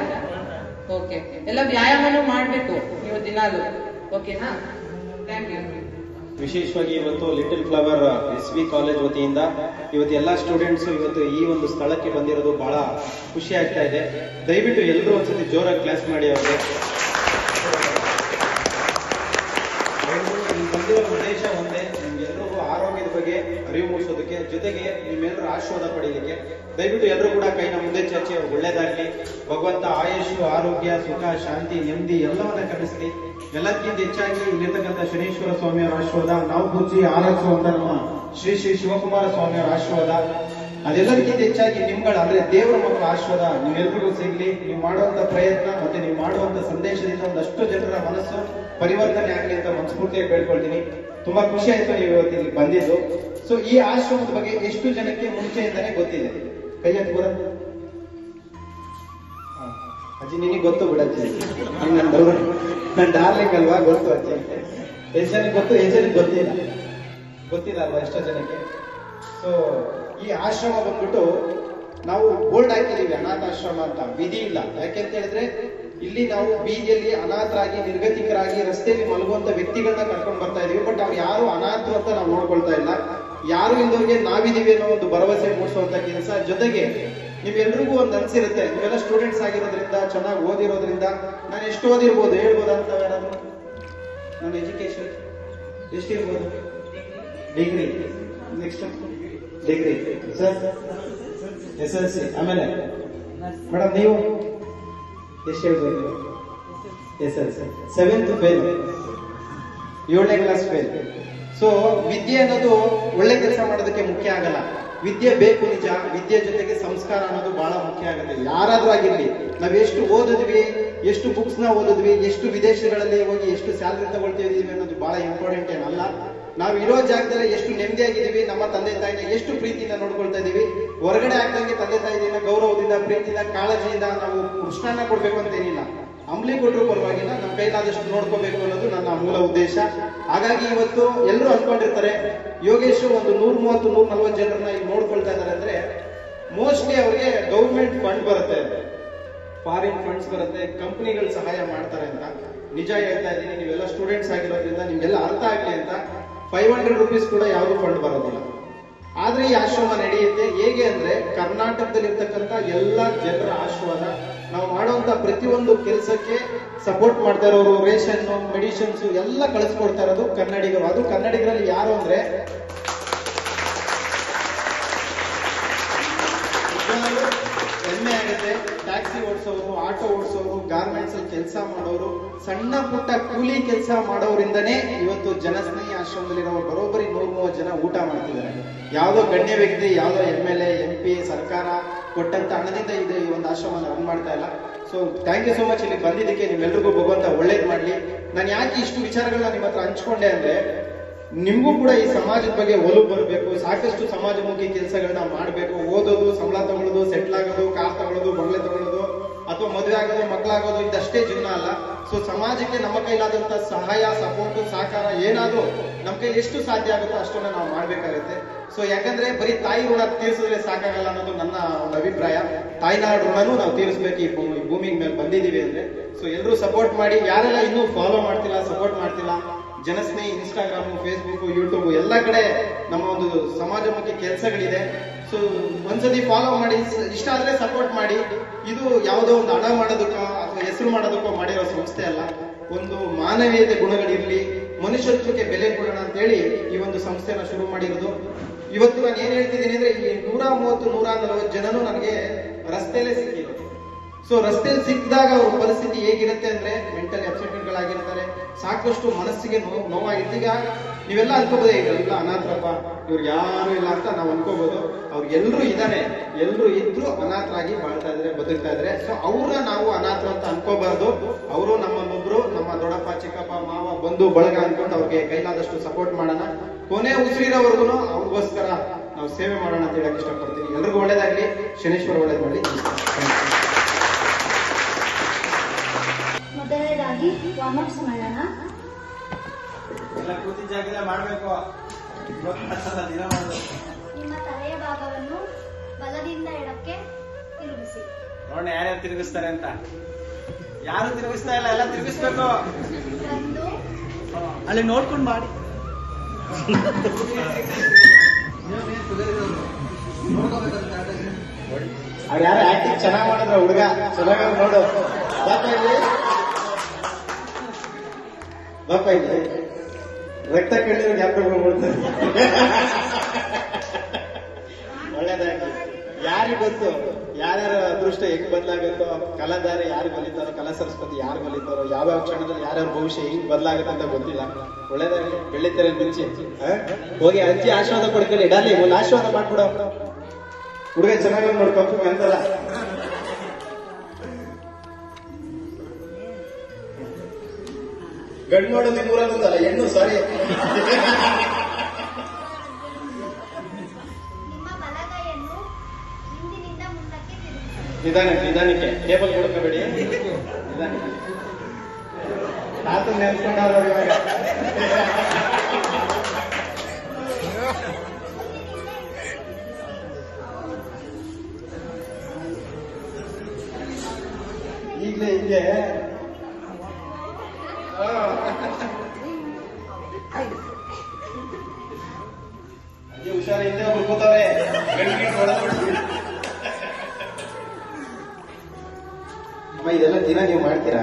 ಓಕೆ ಎಲ್ಲ ವ್ಯಾಯಾಮನೂ ಮಾಡಬೇಕು. ನೀವು ದಿನಾಲು. ಓಕೆನಾ ಥ್ಯಾಂಕ್ ಯು ವಿಶೇಷವಾಗಿ ಇವತ್ತು little flower S V college ವತಿಯಿಂದ ಇವತ್ತು ಎಲ್ಲ ಸ್ಟೂಡೆಂಟ್ಸ್ ಇವತ್ತು ಈ ಒಂದು ಸ್ಥಳಕ್ಕೆ ಬಂದಿರೋದು ಬಹಳ ಖುಷಿ ಆಗ್ತಾ ಇದೆ. ದಯವಿಟ್ಟು ಎಲ್ಲರೂ ಒಂದ್ಸತಿ ಜೋರಾಗಿ ಕ್ಲಾಸ್ ಮಾಡಿ ಅವ್ರಿಗೆ. ಬಂದಿರೋ ಉದ್ದೇಶ ಒಂದೇ. ನಿಮ್ಗೆಲ್ಲರಿಗೂ ಆರೋಗ್ಯದ ಬಗ್ಗೆ ಅರಿವು ಮೂಡಿಸೋದಕ್ಕೆ ಜೊತೆಗೆ ಆಶೀರ್ವಾದ ಪಡೀಲಿಕ್ಕೆ ದಯವಿಟ್ಟು ಎಲ್ಲರೂ ಕೂಡ ಕೈನ ಮುಂದೆ ಚರ್ಚೆ ಒಳ್ಳೇದಾಗ್ಲಿ. ಭಗವಂತ ಆಯುಷು, ಆರೋಗ್ಯ, ಸುಖ, ಶಾಂತಿ, ನೆಮ್ಮದಿ ಎಲ್ಲವನ್ನ ಕಲಿಸ್ಲಿ ಎಲ್ಲಕ್ಕಿಂತ ಹೆಚ್ಚಾಗಿ ಇಲ್ಲಿರ್ತಕ್ಕಂಥ ಶನೀಶ್ವರ ಸ್ವಾಮಿಯವರ ಆಶೀರ್ವಾದ, ನಾವು ಪೂಜಿ ಆರಾಧಿಸುವಂತ ನಮ್ಮ ಶ್ರೀ ಶ್ರೀ ಶಿವಕುಮಾರ ಸ್ವಾಮಿಯವರ ಆಶೀರ್ವಾದ. ಅದೆಲ್ಲದಕ್ಕಿಂತ ಹೆಚ್ಚಾಗಿ ನಿಮ್ಗಳ, ಅಂದ್ರೆ ದೇವರ ಮಕ್ಕಳ ಆಶೀರ್ವಾದ. ಎಲ್ರಿಗೂ ಸಿಗ್ಲಿ, ನೀವು ಮಾಡುವಂತ ಪ್ರಯತ್ನ ಮತ್ತೆ ನೀವು ಮಾಡುವಂತ ಸಂದೇಶದಿಂದ ಒಂದಷ್ಟು ಜನರ ಮನಸ್ಸು ಪರಿವರ್ತನೆ ಆಗಲಿ ಅಂತ ಮನಸ್ಫೂರ್ತಿಯಾಗಿ ಬೇಡ್ಕೊಳ್ತೀನಿ. ತುಂಬಾ ಖುಷಿ ಆಯ್ತು ನೀವು ಇವತ್ತು ಇಲ್ಲಿ ಬಂದಿದ್ದು. ಸೊ ಈ ಆಶ್ರಮದ ಬಗ್ಗೆ ಎಷ್ಟು ಜನಕ್ಕೆ ಮುಂಚೆಯಿಂದಾನೇ ಗೊತ್ತಿದೆ? ಕೈ ಎತ್ತಿ ಬರ ಅಜ್ಜಿ, ನಿನಗೆ ಗೊತ್ತು ಬಿಡ ಅಜ್ಜಿ. ನನ್ನ ಡಾರ್ಲಿಂಗ್ ಅಲ್ವಾ? ಗೊತ್ತು ಅಜ್ಜಿ. ಎಷ್ಟು ಜನಕ್ಕೆ ಗೊತ್ತು ಎಷ್ಟು ಜನಕ್ಕೆ ಗೊತ್ತಿಲ್ಲ. ಗೊತ್ತಿಲ್ಲ ಅಲ್ವಾ ಎಷ್ಟೋ ಜನಕ್ಕೆ? ಸೊ ಈ ಆಶ್ರಮ ಬಂದ್ಬಿಟ್ಟು ನಾವು ಬೋರ್ಡ್ ಹಾಕಿದೀವಿ, ಅನಾಥಾಶ್ರಮ ಅಂತ. ವಿಧಿ ಇಲ್ಲ. ಯಾಕೆಂತ ಹೇಳಿದ್ರೆ ಇಲ್ಲಿ ನಾವು ಬೀದಿಯಲ್ಲಿ ಅನಾಥರಾಗಿ, ನಿರ್ಗತಿಕರಾಗಿ, ರಸ್ತೆಯಲ್ಲಿ ಮಲಗುವಂತ ವ್ಯಕ್ತಿಗಳನ್ನ ಕರ್ಕೊಂಡು ಬರ್ತಾ ಇದೀವಿ. ಬಟ್ ಅವ್ರು ಯಾರು ಅನಾಥರು ಅಂತ ನಾವು ನೋಡ್ಕೊಳ್ತಾ ಇಲ್ಲ. ಯಾರು ಇಲ್ಲದವ್ರಿಗೆ ನಾವಿದೀವಿ ಅನ್ನೋ ಒಂದು ಭರವಸೆ ಮೂಡಿಸುವಂತ ಕೆಲಸ. ಜೊತೆಗೆ ನೀವೆಲ್ರಿಗೂ ಒಂದು ಅನ್ಸಿರುತ್ತೆ. ನೀವೆಲ್ಲ ಸ್ಟೂಡೆಂಟ್ಸ್ ಆಗಿರೋದ್ರಿಂದ, ಚೆನ್ನಾಗಿ ಓದಿರೋದ್ರಿಂದ, ನಾನು ಎಷ್ಟು ಓದಿರ್ಬೋದು? ಹೇಳ್ಬೋದು ಅಂತ ಯಾರಾದ್ರೂ? ನನ್ನ education ಎಷ್ಟಿರ್ಬೋದು degree next degree sir S L C ಆಮೇಲೆ? ಮೇಡಮ್ ನೀವು? ಎಷ್ಟು ಹೇಳ್ಬೋದು S L C seventh fail ಏಳನೇ ಕ್ಲಾಸ್ ಫೇಲ್ ಸೊ ವಿದ್ಯೆ ಅನ್ನೋದು ಒಳ್ಳೆ ಕೆಲಸ ಮಾಡೋದಕ್ಕೆ ಮುಖ್ಯ ಆಗಲ್ಲ. ವಿದ್ಯೆ ಬೇಕು ನಿಜ, ವಿದ್ಯೆ ಜೊತೆಗೆ ಸಂಸ್ಕಾರ ಅನ್ನೋದು ಬಹಳ ಮುಖ್ಯ ಆಗುತ್ತೆ. ಯಾರಾದ್ರೂ ಆಗಿರ್ಲಿ, ನಾವ್ ಎಷ್ಟು ಓದಿದ್ವಿ, ಎಷ್ಟು ಬುಕ್ಸ್ನ ಓದಿದ್ವಿ, ಎಷ್ಟು ವಿದೇಶಗಳಲ್ಲಿ ಹೋಗಿ ಎಷ್ಟು ಸ್ಯಾಲ್ರಿ ತಗೊಳ್ತಿದೀವಿ ಅನ್ನೋದು ಬಹಳ ಇಂಪಾರ್ಟೆಂಟ್ ಏನಲ್ಲ. ನಾವು ಇರೋ ಜಾಗದಲ್ಲಿ ಎಷ್ಟು ನೆಮ್ಮದಿಯಾಗಿದ್ದೀವಿ, ನಮ್ಮ ತಂದೆ ತಾಯಿನ ಎಷ್ಟು ಪ್ರೀತಿಯಿಂದ ನೋಡ್ಕೊಳ್ತಾ ಇದ್ದೀವಿ, ಹೊರಗಡೆ ಆಗ್ದಂಗೆ ತಂದೆ ತಾಯಿನ ಗೌರವದಿಂದ, ಪ್ರೀತಿಯಿಂದ, ಕಾಳಜಿಯಿಂದ ನಾವು ಕೃಷ್ಣನ ಕೊಡ್ಬೇಕು ಅಂತ ಏನಿಲ್ಲ. ಅಂಬ್ಲಿ ಕೊಟ್ಟರು ಪರವಾಗಿಲ್ಲ, ನಮ್ಮ ಕೈಲಾದಷ್ಟು ನೋಡ್ಕೋಬೇಕು ಅನ್ನೋದು ನನ್ನ ಮೂಲ ಉದ್ದೇಶ. ಹಾಗಾಗಿ ಇವತ್ತು ಎಲ್ಲರೂ ಅನ್ಕೊಂಡಿರ್ತಾರೆ ಯೋಗೇಶ್ ಒಂದು ನೂರ್ ಮೂವತ್ತು, ನೂರ್ ನಲ್ವತ್ತು ಜನರನ್ನ ಇಲ್ಲಿ ನೋಡ್ಕೊಳ್ತಾ ಇದ್ದಾರೆ ಅಂದ್ರೆ, ಮೋಸ್ಟ್ಲಿ ಅವರಿಗೆ ಗೌರ್ಮೆಂಟ್ ಫಂಡ್ ಬರುತ್ತೆ ಫಾರಿನ್ ಫಂಡ್ಸ್ ಬರುತ್ತೆ, ಕಂಪ್ನಿಗಳು ಸಹಾಯ ಮಾಡ್ತಾರೆ ಅಂತ. ನಿಜ ಹೇಳ್ತಾ ಇದ್ದೀನಿ, ನೀವೆಲ್ಲ ಸ್ಟೂಡೆಂಟ್ಸ್ ಆಗಿರೋದ್ರಿಂದ ನಿಮ್ಗೆಲ್ಲ ಅರ್ಥ ಆಗ್ಲಿ ಅಂತ. ಫೈವ್ ಹಂಡ್ರೆಡ್ ರುಪೀಸ್ ಕೂಡ ಯಾವುದು ಫಂಡ್ ಬರೋದಿಲ್ಲ. ಆದ್ರೆ ಈ ಆಶ್ರಮ ನಡೆಯುತ್ತೆ. ಹೇಗೆ ಅಂದ್ರೆ ಕರ್ನಾಟಕದಲ್ಲಿರ್ತಕ್ಕಂಥ ಎಲ್ಲ ಜನರ ಆಶ್ರಮ ನಾವು ಮಾಡುವಂತ ಪ್ರತಿಯೊಂದು ಕೆಲಸಕ್ಕೆ ಸಪೋರ್ಟ್ ಮಾಡ್ತಾ ಇರೋರು ರೇಷನ್ ಮೆಡಿಸಿನ್ಸ್ ಎಲ್ಲ ಕಳಿಸ್ಕೊಡ್ತಾ ಇರೋದು ಕನ್ನಡಿಗರು. ಅದು ಕನ್ನಡಿಗರಲ್ಲಿ ಯಾರು ಅಂದ್ರೆ ಹೆಮ್ಮೆ ಆಗುತ್ತೆ. ಟ್ಯಾಕ್ಸಿ ಓಡಿಸೋರು ಆಟೋ ಓಡಿಸೋರು ಗಾರ್ಮೆಂಟ್ಸ್ ಅಲ್ಲಿ ಕೆಲಸ ಮಾಡೋರು, ಸಣ್ಣ ಪುಟ್ಟ ಕೂಲಿ ಕೆಲಸ ಮಾಡೋರಿಂದನೇ ಇವತ್ತು ಜನಸ್ನೇಹಿ ಆಶ್ರಮದಲ್ಲಿರೋ ಬರೋಬ್ಬರಿ ನೂರ್ ಮೂವತ್ತು ಜನ ಊಟ ಮಾಡ್ತಿದ್ದಾರೆ. ಯಾವುದೋ ಗಣ್ಯ ವ್ಯಕ್ತಿ, ಯಾವುದೋ M L A M P ಸರ್ಕಾರ ಕೊಟ್ಟಂತ ಹಣದಿಂದ ಇದೆ ಈ ಒಂದು ಆಶ್ರಮ ರನ್ ಮಾಡ್ತಾ ಇಲ್ಲ. So thank you so much ಇಲ್ಲಿ ಬಂದಿದ್ದಕ್ಕೆ ನಿಮ್ಮೆಲ್ರಿಗೂ ಭಗವಂತ ಒಳ್ಳೇದು ಮಾಡಲಿ. ನಾನು ಯಾಕೆ ಇಷ್ಟು ವಿಚಾರಗಳನ್ನ ನಿಮ್ಮ ಹತ್ರ ಹಂಚ್ಕೊಂಡೆ ಅಂದ್ರೆ ನಿಮ್ಗೂ ಕೂಡ ಈ ಸಮಾಜದ ಬಗ್ಗೆ ಒಲವು ಬರಬೇಕು, ಸಾಕಷ್ಟು ಸಮಾಜಮುಖಿ ಕೆಲಸಗಳನ್ನ ಮಾಡಬೇಕು. ಓದೋದು, ಸಂಬಳ ತಗೊಳ್ಳೋದು ಸೆಟ್ಲ್ ಆಗೋದು, ಕಾರ್ ತಗೊಳ್ಳೋದು ಬಂಗ್ಲೆ ತಗೊಳ್ಳೋದು ಅಥವಾ ಮದುವೆ ಆಗೋದು, ಮಕ್ಕಳಾಗೋದು, ಇದಷ್ಟೇ ಜೀವನ ಅಲ್ಲ. ಸೊ ಸಮಾಜಕ್ಕೆ ನಮ್ಮ ಕೈಲಾದಂತ ಸಹಾಯ ಸಪೋರ್ಟ್ ಸಹಕಾರ ಏನಾದ್ರೂ ನಮ್ಮ ಕೈಲಿ ಎಷ್ಟು ಸಾಧ್ಯ ಆಗುತ್ತೋ ಅಷ್ಟನ್ನ ನಾವು ಮಾಡ್ಬೇಕಾಗುತ್ತೆ. ಸೊ ಯಾಕಂದ್ರೆ ಬರೀ ತಾಯಿ ಋಣ ತೀರಿಸಿದ್ರೆ ಸಾಕಾಗಲ್ಲ ಅನ್ನೋದು ನನ್ನ ಒಂದು ಅಭಿಪ್ರಾಯ. ತಾಯಿನಾಡು ಋಣನೂ ನಾವು ತೀರಿಸ್ಬೇಕು, ಈ ಭೂಮಿ ಭೂಮಿ ಮೇಲೆ ಬಂದಿದೀವಿ ಅಂದ್ರೆ. ಸೊ ಎಲ್ಲರೂ ಸಪೋರ್ಟ್ ಮಾಡಿ, ಯಾರೆಲ್ಲ ಇನ್ನೂ ಫಾಲೋ ಮಾಡ್ತಿಲ್ಲ ಸಪೋರ್ಟ್ ಮಾಡ್ತಿಲ್ಲ ಜನಸ್ನೇಹಿ ಇನ್ಸ್ಟಾಗ್ರಾಮ್ ಫೇಸ್ಬುಕ್ ಯೂಟ್ಯೂಬ್ ಎಲ್ಲ ಕಡೆ ನಮ್ಮ ಒಂದು ಸಮಾಜಮುಖಿ ಕೆಲಸಗಳಿದೆ. ಸೊ ಒಂದ್ಸತಿ ಫಾಲೋ ಮಾಡಿ, ಇಷ್ಟ ಆದ್ರೆ ಸಪೋರ್ಟ್ ಮಾಡಿ. ಇದು ಯಾವುದೋ ಒಂದು ಹಣ ಮಾಡೋದಕ್ಕೋ ಅಥವಾ ಹೆಸರು ಮಾಡೋದಕ್ಕೋ ಮಾಡಿರೋ ಸಂಸ್ಥೆ ಅಲ್ಲ. ಒಂದು ಮಾನವೀಯತೆ ಗುಣಗಳಿರಲಿ, ಮನುಷ್ಯತ್ವಕ್ಕೆ ಬೆಲೆ ಕೊಡೋಣ ಅಂತ ಹೇಳಿ ಈ ಒಂದು ಸಂಸ್ಥೆನ ಶುರು ಮಾಡಿರೋದು. ಇವತ್ತು ನಾನು ಏನು ಹೇಳ್ತಿದ್ದೀನಿ ಅಂದ್ರೆ ಇಲ್ಲಿ ನೂರ ಮೂವತ್ತು, ನೂರ ನಲವತ್ತು ಜನನೂ ನನಗೆ ರಸ್ತೆಯಲ್ಲೇ ಸಿಕ್ಕಿರೋದು. ಸೊ ರಸ್ತೆಯಲ್ಲಿ ಸಿಕ್ಕಿದಾಗ ಅವ್ರ ಪರಿಸ್ಥಿತಿ ಹೇಗಿರುತ್ತೆ ಅಂದ್ರೆ ಮೆಂಟಲ್ ಗಳಾಗಿರ್ತಾರೆ ಸಾಕಷ್ಟು ಮನಸ್ಸಿಗೆ ನೋವು ನೋವಾಗಿತ್ತು ಈಗ ನೀವೆಲ್ಲ ಅನ್ಕೋಬೋದೇ ಇವರೆಲ್ಲ ಅನಾಥರಪ್ಪ ಇವ್ರಿಗೆ ಯಾರು ಇಲ್ಲ ಅಂತ ನಾವು ಅನ್ಕೋಬಹುದು ಎಲ್ಲರೂ ಇದ್ದಾರೆ ಎಲ್ಲರೂ ಇದ್ರು ಅನಾಥರಾಗಿ ಬಾಳ್ತಾ ಇದ್ರೆ, ಬದುಕ್ತಾ ಇದ್ರೆ. ಸೊ ಅವ್ರ ನಾವು ಅನಾಥರು ಅಂತ ಅನ್ಕೋಬಾರ್ದು. ಅವರು ನಮ್ಮನ್ನೊಬ್ರು, ನಮ್ಮ ದೊಡ್ಡಪ್ಪ, ಚಿಕ್ಕಪ್ಪ, ಮಾವ ಬಂಧು ಬಳಗ ಅನ್ಕೊಂಡು ಅವ್ರಿಗೆ ಕೈಲಾದಷ್ಟು ಸಪೋರ್ಟ್ ಮಾಡೋಣ. ಕೊನೆ ಉಸಿರಿರೋವರೆಗೂ ಅವ್ರಿಗೋಸ್ಕರ ನಾವು ಸೇವೆ ಮಾಡೋಣ ಅಂತ ಹೇಳಕ್ ಇಷ್ಟಪಡ್ತೀನಿ. ಎಲ್ರಿಗೂ ಒಳ್ಳೇದಾಗ್ಲಿ. ಶನೇಶ್ವರ ಒಳ್ಳೇದು ಮಾಡಿ ಮೊದಲನೇದಾಗಿ ವಾರ್ಮಪ್ಸ್ ಮಾಡೋಣ. ಎಲ್ಲ ಕೂತಿದ್ದ ಜಾಗದಲ್ಲಿ ಮಾಡಬೇಕು. ಇವತ್ತು ದಿನ ಮಾಡಬೇಕು. ನಿಮ್ಮ ತಲೆಯ ಭಾಗವನ್ನು ಬಲದಿಂದ ಎಡಕ್ಕೆ ತಿರುಗಿಸಿ. ನೋಡೋಣ ಯಾರ್ಯಾರು ತಿರುಗಿಸ್ತಾರೆ ಅಂತ. ಯಾರು ತಿರುಗಿಸ್ತಾ ಇಲ್ಲ ಎಲ್ಲ ತಿರುಗಿಸ್ಬೇಕು. ಅಲ್ಲಿ ನೋಡ್ಕೊಂಡು ಮಾಡಿ. ಅವ್ರು ಯಾರು ಆಕ್ಟಿಂಗ್ ಚೆನ್ನಾಗಿ ಮಾಡಿದ್ರ ಹುಡುಗ. ಚೆನ್ನಾಗಿ ನೋಡು. ಇಲ್ಲಿ ರಕ್ತ ಕೇಳಿದ್ರೆ ಜ್ಞಾಪಕಗಳು ಮಾಡ್ತಾರೆ ಒಳ್ಳೇದಾಗಿ ಯಾರಿಗೆ ಗೊತ್ತು? ಯಾರ್ಯಾರ ಅದೃಷ್ಟ ಹೆಂಗ್ ಬದಲಾಗುತ್ತೋ ಕಲಾಧಾರೆ ಯಾರು ಬಲಿತಾರೋ, ಕಲಾ ಸರಸ್ವತಿ ಯಾರು ಬಲಿತಾರೋ ಯಾವ್ಯಾವ ಕ್ಷಣದಲ್ಲಿ ಯಾರ್ಯಾರ ಭವಿಷ್ಯ ಹೆಂಗ್ ಬದಲಾಗುತ್ತೆ ಅಂತ ಗೊತ್ತಿಲ್ಲ. ಒಳ್ಳೇದಾಗಿ ಬೆಳಿತಾರೆ ಮುಂಚೆ? ಹೋಗಿ ಅಜ್ಜಿ ಆಶೀರ್ವಾದ ಕೊಡ್ಕೊಳ್ಳಿ ಡಾಲಿ ಒಂದು ಆಶೀರ್ವಾದ ಮಾಡ್ಬಿಡೋ. ಹುಡುಗ ಚೆನ್ನಾಗಿ ನೋಡ್ಕೊಂಡು ಅಂತಲ್ಲ ಗಂಡು ನೋಡೋದು ನೂರಲ್ಲೊಂದಲ್ಲ ಹೆಣ್ಣು ಸಾರಿ. ನಿಧಾನ ನಿಧಾನಕ್ಕೆ. ಟೇಬಲ್ ಕೊಡ್ಕೋಬೇಡಿ ನಿಧಾನಕ್ಕೆ ತಾತ ಇವಾಗ. ಈಗಲೇ ಹಿಂಗೆ ದಿನ ನೀವು ಮಾಡ್ತೀರಾ?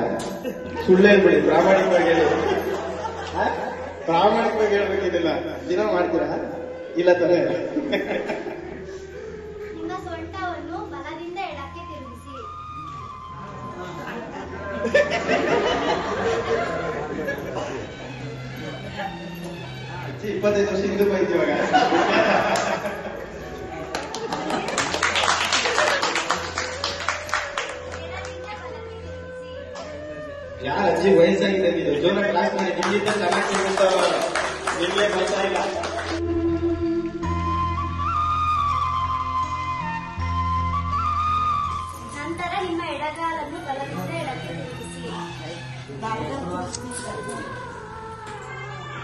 ಸುಳ್ಳು ಹೇಳ್ಬಿಡಿ ಪ್ರಾಮಾಣಿಕವಾಗಿ ಹೇಳಿ? ಪ್ರಾಮಾಣಿಕವಾಗಿ ಹೇಳ್ಬೇಕಿದಿಲ್ಲ ದಿನ ಮಾಡ್ತೀರಾ? ಇಲ್ಲ ತಾನೇ. ನಿಮ್ಮ ಸೊಂಟವನ್ನು ಬಲದಿಂದ ಎಡಕ್ಕೆ ತಿರುಗಿಸಿ. ಅಜ್ಜಿ ಇಪ್ಪತ್ತೈದು ವರ್ಷ ಹಿಂದೂ ಹೋಯ್ತು ಇವಾಗ. ಯಾರ ಅಜ್ಜಿ ವಯಸ್ಸಾಗಿದೆ ಇದು ಜೋರ ಕ್ಲಾಸ್ ಮಾಡಿ ನಿಮ್ಗಿಂತ ಚೆನ್ನಾಗಿ ಸಿಗುತ್ತಾವ ನಿಮ್ಗೆ ಬರ್ತಾ ಇಲ್ಲ. ನಂತರ ನಿಮ್ಮ ಎಡಗಾಲನ್ನು ಬಲದಿಂದ ಎಡಕ್ಕೆ ತಿರುಗಿಸಿ.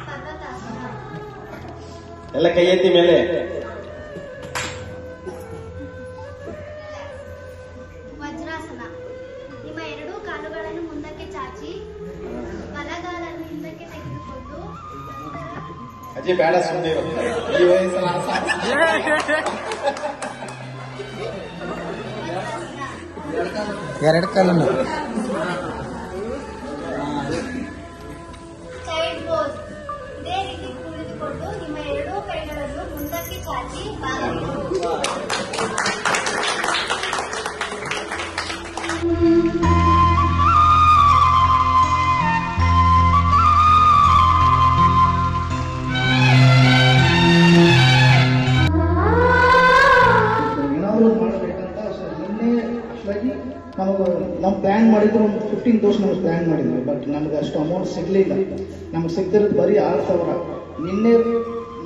ಪರ್ವತಾಸನ ಎಲ್ಲ ಕೈ ಎತ್ತಿ ಮೇಲೆ. ಅಜ್ಜಿ ಬೇಡ. ವಜ್ರಾಸನ ಎರಡು ಕಾಲನ್ನು ಸಿಗಲಿಲ್ಲ ನಮ್ಗೆ ಸಿಗ್ತಿರೋದು ಬರೀ ಆರು ಸಾವಿರ. ನಿನ್ನೆ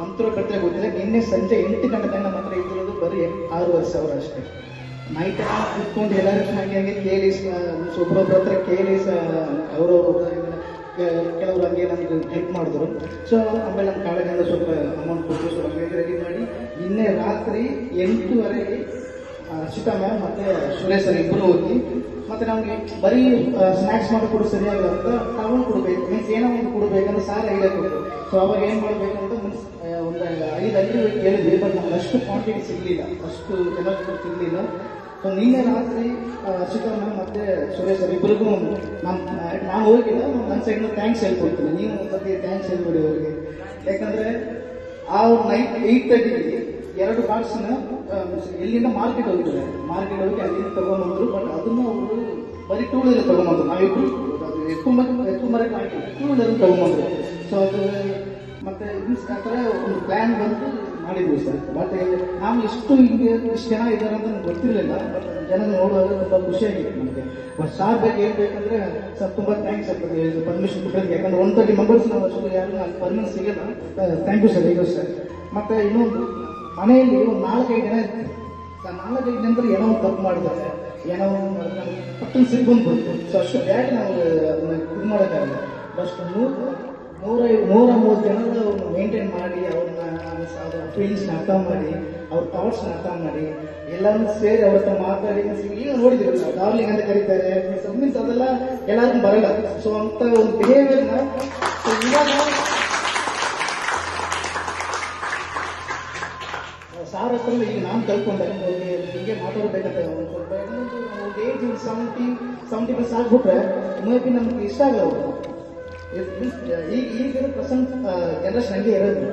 ನಂತರ ಕಟ್ಟರೆ ಗೊತ್ತಿಲ್ಲ, ನಿನ್ನೆ ಸಂಜೆ ಎಂಟು ಗಂಟೆ ತನಕ ನಮ್ಮ ಹತ್ರ ಇದ್ದಿರೋದು ಬರೀ ಆರೂವರೆ ಸಾವಿರ ಅಷ್ಟೇ. ನೈಟ್ ಕುತ್ಕೊಂಡು ಎಲ್ಲರೂ ಚೆನ್ನಾಗಿ ಕೇಳಿ ಒಬ್ಬೊಬ್ಬರ ಹತ್ರ ಕೇಳಿ ಅವರು ಕೆಲವರು ಹಂಗೆ ನಮ್ಗೆ ಹೆಲ್ಪ್ ಮಾಡಿದ್ರು. ಸೊ ಆಮೇಲೆ ನಮ್ಮ ಕಾಲೇಜಿಂದ ಸ್ವಲ್ಪ ಅಮೌಂಟ್ ಕೊಟ್ಟು ಸ್ವಲ್ಪ ರೆಡಿ ಮಾಡಿ, ನಿನ್ನೆ ರಾತ್ರಿ ಎಂಟೂವರೆಗೆ ಅರ್ಚಿತಾ ಮ್ಯಾಮ್ ಮತ್ತೆ ಸುರೇಶ್ ಸರ್ ಇಬ್ಬರು ಹೋಗಿ ಮತ್ತೆ ನಮ್ಗೆ ಬರೀ ಸ್ನಾಕ್ಸ್ ಮಾಡಿ ಕೊಡು ಸರಿಯಾಗಿಲ್ಲ ಅಂತ ಟವಲ್ ಕೊಡ್ಬೇಕು. ಮೀನ್ಸ್ ಏನೋ ಒಂದು ಕೊಡ್ಬೇಕಂತ ಸಾರ್ ಐಡಿಯಾ ಕೊಡಿ ಸೊ ಅವಾಗ ಏನ್ ಮಾಡ್ಬೇಕಂತ ಮೀನ್ಸ್ ಒಂದು ಐದು ಅಲ್ಲಿ ಕೇಳಿದ್ವಿ ಬಟ್ ನಮ್ಗೆ ಅಷ್ಟು ಕ್ವಾಂಟಿಟಿ ಸಿಗ್ಲಿಲ್ಲ. ಅಷ್ಟು ಜನ ಸಿಗ್ಲಿಲ್ಲ. ಸೊ ನಿನ್ನೆ ರಾತ್ರಿ ಅರ್ಚಿತಾ ಮ್ಯಾಮ್ ಮತ್ತೆ ಸುರೇಶ್ ಸರ್ ಇಬ್ಬರಿಗೂ ನಾನು ನಾನು ಹೋಗಿಲ್ಲ ನನ್ನ ಸೈಡ್ನ ಥ್ಯಾಂಕ್ಸ್ ಹೇಳ್ಕೊಡ್ತೀನಿ. ನೀವು ಒಂದ್ಸತಿ ಥ್ಯಾಂಕ್ಸ್ ಹೇಳ್ಬಿಡಿ ಅವರಿಗೆ. ಯಾಕಂದ್ರೆ, ಆ ನೈಟ್ ಏಯ್ಟ್ ತರ್ಟಿಗೆ ಎರಡು ಬಾಕ್ಸ್ನ ಎಲ್ಲಿಂದ ಮಾರ್ಕೆಟ್ ಹೋಗಿದ್ದಾರೆ ಮಾರ್ಕೆಟ್ ಹೋಗಿ ಅಲ್ಲಿಂದ ತಗೊಂಡ್ಬಂದ್ರು ಬಟ್ ಅದನ್ನ ಅವರು ಬರೀ ಟೂ ವೀಲರ್ ತಗೊಂಡ್ಬಂದ್ರು. ನಾವಿಬ್ರು ಅದು ಎತ್ಕೊಂಬ ಎತ್ಕೊಂಬರಕ್ಕೆ ಆಗಿಲ್ಲ ಟೂ ವೀಲರ್ ತಗೊಂಡ್ಬಂದ್ರು. ಸೊ ಅದು, ಮತ್ತೆ ಥರ ಒಂದು ಪ್ಲ್ಯಾನ್ ಬಂದು ಮಾಡಿದ್ವಿ ಸರ್. ಬಟ್ ನಾವು ಎಷ್ಟು ಹಿಂಗೆ ಇಷ್ಟು ಜನ ಇದ್ದಾರೆ ಅಂತ ನಮ್ಗೆ ಗೊತ್ತಿರಲಿಲ್ಲ. ಬಟ್ ಜನ ನೋಡುವಾಗ ತುಂಬ ಖುಷಿಯಾಗಿತ್ತು ನಮಗೆ. ಬಟ್ ಸಾರ್ ಬಗ್ಗೆ ಹೇಳ್ಬೇಕಂದ್ರೆ ಸರ್ ತುಂಬ ಥ್ಯಾಂಕ್ಸ್ ಆಗ್ತದೆ ಪರ್ಮಿಷನ್ ಕೊಟ್ಟಿದ್ದಕ್ಕೆ. ಯಾಕಂದ್ರೆ ಒನ್ ತರ್ಟಿ ಮೆಂಬರ್ಸ್ ನಾವು ಅಷ್ಟು ಯಾರು ಪರ್ಮಿಷನ್ ಸಿಗಲ್ಲ ಥ್ಯಾಂಕ್ ಯು ಸರ್ ಈಗ ಸರ್. ಮತ್ತೆ ಇನ್ನೊಂದು ಮನೆಯಲ್ಲಿ ಒಂದು ನಾಲ್ಕೈದು ಜನ ಇರ್ತಾರೆ. ಆ ನಾಲ್ಕೈದು ಜನರು ಏನೋ ಒಂದು ತಪ್ಪು ಮಾಡಿದ್ದಾರೆ. ಏನೋ ಒಂದು ಪಟ್ಟಣ ಸಿಗ್ಬಂದು ಬಂತು ಸೊ ಅಷ್ಟು ಬ್ಯಾಟ್ ನಾವು ಅದನ್ನ ಇದು ಮಾಡೋಕ್ಕಾಗಲ್ಲ. ಬಸ್ಟ್ ನೂರು, ನೂರ ನೂರ ಮೂವತ್ತು ಜನರು ಅವ್ರನ್ನ ಮೇಂಟೈನ್ ಮಾಡಿ, ಅವ್ರನ್ನ ಅವ್ರ ಫೀಲಿಂಗ್ಸ್ನ ಅರ್ಥ ಮಾಡಿ, ಅವ್ರ ಥಾಟ್ಸ್ನ ಅರ್ಥ ಮಾಡಿ ಎಲ್ಲರೂ ಸೇರಿ ಅವ್ರ ಹತ್ರ ಮಾತಾಡಿ ಈಗ ನೋಡಿದ್ರು ಡಾರ್ಲಿಂಗ್ ಅಂತ ಕರೀತಾರೆ. ಮೀನ್ಸ್ ಅದೆಲ್ಲ ಎಲ್ಲರಿಗೂ ಬರಲ್ಲ. ಸೊ ಅಂತ ಒಂದು ಬಿಹೇವಿಯರ್ನ ಇವಾಗ ಸಾರ್ ಹತ್ರ ಈಗ ನಾನು ಕಲ್ತ್ಕೊಂಡೆ ಅವ್ರಿಗೆ ಹಿಂಗೆ ಮಾತಾಡಬೇಕಂತ ಒಂದು ಏಜ್ ಸೆವೆಂಟಿ ಸೆವೆಂಟಿ ಪ್ಲಸ್ ಆಗ್ಬಿಟ್ರೆ ಮೇ ಬಿ ನಮ್ಗೆ ಇಷ್ಟ ಆಗಲ್ಲ ಅವರು. ಈಗ ಈಗ ಪ್ರೆಸೆಂಟ್ ಜನರೇಷನ್ ಹಂಗೆ ಇರೋದು.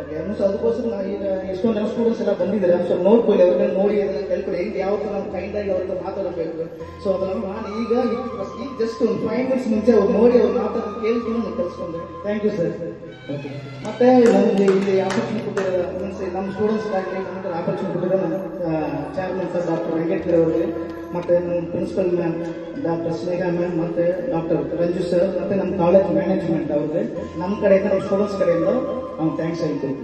ಓಕೆ ಸೊ ಅದಕ್ಕೋಸ್ಕರ ನಾನು ಈಗ ಎಷ್ಟೊಂದು ಜನ ಸ್ಟೂಡೆಂಟ್ಸ್ ಎಲ್ಲ ಬಂದಿದ್ದಾರೆ. ಸ್ವಲ್ಪ ನೋಡ್ಕೊಳ್ಳಿ ಅವ್ರನ್ನ ನೋಡಿ ಅದನ್ನ ಕೇಳ್ಕೊಳ್ಳಿ. ಹೆಂಗೆ ಥರ ನಮ್ಮ ಕೈಂಡ್ ಆಗಿ ಅವ್ರ ಮಾತಾಡಬೇಕು ಸೊ ಅದನ್ನು ನಾನು ಈಗ ಈಗ ಜಸ್ಟ್ ಒಂದು ಫೈವ್ ಮಿನಿಟ್ಸ್ ಮುಂಚೆ ಅವ್ರು ನೋಡಿ, ಅವ್ರು ಮಾತಾಡೋದು ಕೇಳ್ತೀನಿ ನಾನು ಕಳ್ಸ್ಕೊಂಡೆ ಥ್ಯಾಂಕ್ ಯು ಸರ್ ಓಕೆ ಮತ್ತೆ ನಮಗೆ ಇಲ್ಲಿ ಆಪರ್ಚುನಿಟಿ ಕೊಟ್ಟಿರೋ ಮೀನ್ಸ್ ನಮ್ಮ ಸ್ಟೂಡೆಂಟ್ಸ್ಗಾಗಿ ನಮಗೆ ಆಪರ್ಚುನಿಟಿ ಕೊಟ್ಟಿರೋ ನಮ್ಮ ಚೇರ್ಮನ್ ಸರ್ ಡಾಕ್ಟರ್ ವೆಂಕಟೇಶ್ವರ ಅವರಿಗೆ ಮತ್ತೆ ನಮ್ಮ principal ma'am doctor Sneha ma'am ಮತ್ತೆ ಡಾಕ್ಟರ್ ರಂಜು ಸರ್ ಮತ್ತೆ ನಮ್ಮ ಕಾಲೇಜ್ ಮ್ಯಾನೇಜ್ಮೆಂಟ್ ಅವ್ರಿಗೆ ನಮ್ಮ ಕಡೆಯಿಂದ ನಮ್ಮ ಸ್ಟೂಡೆಂಟ್ಸ್ ಕಡೆಯಿಂದ ನಾವು ಥ್ಯಾಂಕ್ಸ್ ಹೇಳ್ತೀವಿ